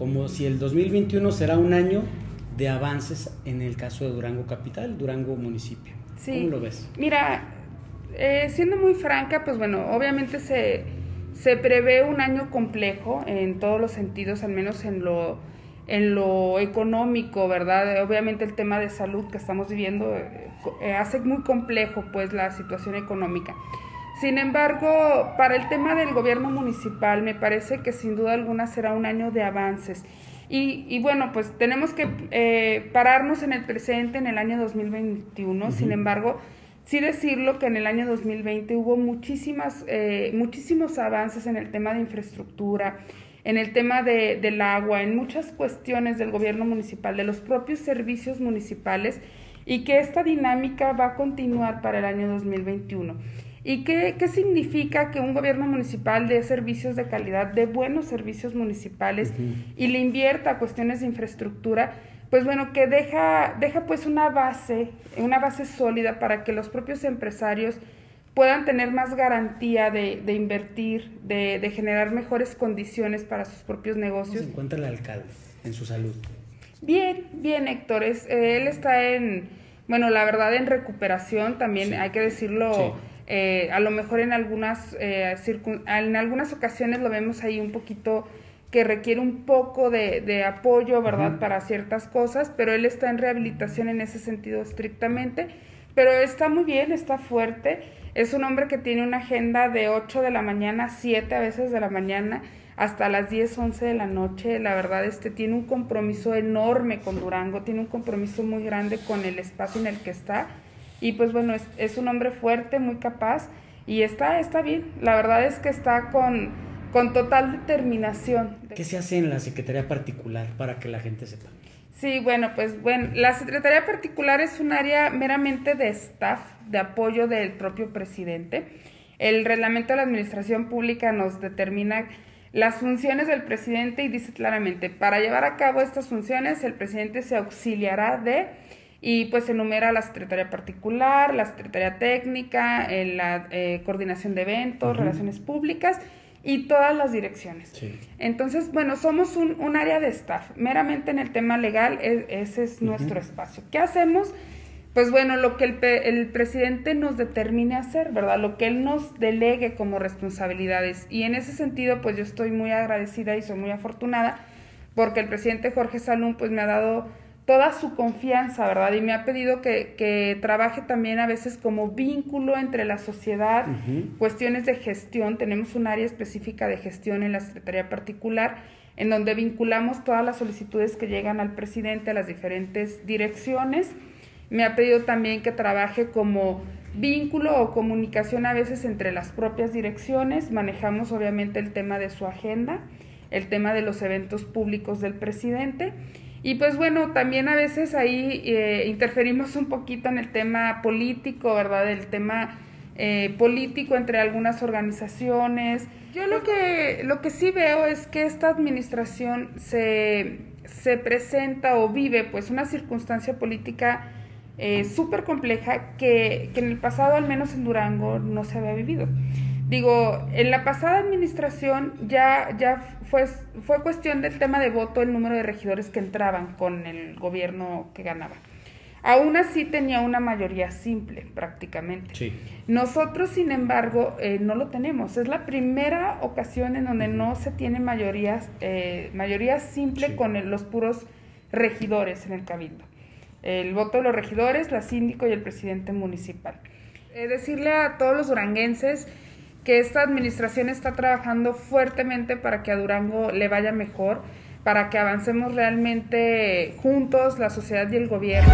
como si el 2021 será un año de avances en el caso de Durango Capital, Durango Municipio. ¿Cómo lo ves? Mira, eh, siendo muy franca, pues bueno, obviamente se, se prevé un año complejo en todos los sentidos, al menos en lo, en lo económico, ¿verdad? Obviamente el tema de salud que estamos viviendo eh, hace muy complejo pues la situación económica. Sin embargo, para el tema del gobierno municipal, me parece que sin duda alguna será un año de avances. Y, bueno, pues tenemos que eh, pararnos en el presente, en el año 2021. Sin embargo, sí decirlo que en el año 2020 hubo muchísimas, eh, muchísimos avances en el tema de infraestructura, en el tema de, del agua, en muchas cuestiones del gobierno municipal, de los propios servicios municipales, y que esta dinámica va a continuar para el año 2021. ¿Y qué, qué, significa que un gobierno municipal dé servicios de calidad, de buenos servicios municipales y le invierta a cuestiones de infraestructura? Pues bueno, que deja, deja pues una base, una base sólida para que los propios empresarios puedan tener más garantía de, de invertir, de, de, generar mejores condiciones para sus propios negocios. ¿Cómo se encuentra el alcalde en su salud? Bien, bien, Héctor. Es, él está en, bueno, la verdad en recuperación también, hay que decirlo. Eh, a lo mejor en algunas, eh, en algunas ocasiones lo vemos ahí un poquito que requiere un poco de, apoyo, ¿verdad?, para ciertas cosas, pero él está en rehabilitación en ese sentido estrictamente, pero está muy bien, está fuerte, es un hombre que tiene una agenda de 8 de la mañana, 7 a veces de la mañana, hasta las 10, 11 de la noche, la verdad, este tiene un compromiso enorme con Durango, tiene un compromiso muy grande con el espacio en el que está, y pues bueno, es, es, un hombre fuerte, muy capaz y está, está bien. La verdad es que está con, con total determinación. ¿Qué se hace en la Secretaría Particular para que la gente sepa? Sí, bueno, pues bueno, la Secretaría Particular es un área meramente de staff, de apoyo del propio presidente. El reglamento de la Administración Pública nos determina las funciones del presidente y dice claramente, para llevar a cabo estas funciones el presidente se auxiliará de y pues enumera la secretaría particular, la secretaría técnica, eh, la eh, coordinación de eventos, relaciones públicas y todas las direcciones. Entonces, bueno, somos un, un, área de staff. Meramente en el tema legal, ese es nuestro espacio. ¿Qué hacemos? Pues bueno, lo que el, el, presidente nos determine hacer, ¿verdad? Lo que él nos delegue como responsabilidades. Y en ese sentido, pues yo estoy muy agradecida y soy muy afortunada porque el presidente Jorge Salún, pues me ha dado toda su confianza, ¿verdad? Y me ha pedido que, que trabaje también a veces como vínculo entre la sociedad, cuestiones de gestión. Tenemos un área específica de gestión en la Secretaría Particular, en donde vinculamos todas las solicitudes que llegan al presidente a las diferentes direcciones. Me ha pedido también que trabaje como vínculo o comunicación a veces entre las propias direcciones. Manejamos obviamente el tema de su agenda, el tema de los eventos públicos del presidente y pues bueno, también a veces ahí eh, interferimos un poquito en el tema político, ¿verdad? El tema eh, político entre algunas organizaciones. Yo lo que, lo que sí veo es que esta administración se, se presenta o vive pues una circunstancia política eh, súper compleja que, que en el pasado, al menos en Durango, no se había vivido. Digo, en la pasada administración ya, ya fue, fue cuestión del tema de voto el número de regidores que entraban con el gobierno que ganaba. Aún así tenía una mayoría simple prácticamente. Sí. Nosotros, sin embargo, eh, no lo tenemos. Es la primera ocasión en donde no se tiene mayorías, eh, mayoría simple con los puros regidores en el cabildo. El voto de los regidores, la síndico y el presidente municipal. Eh, decirle a todos los duranguenses que esta administración está trabajando fuertemente para que a Durango le vaya mejor, para que avancemos realmente juntos, la sociedad y el gobierno.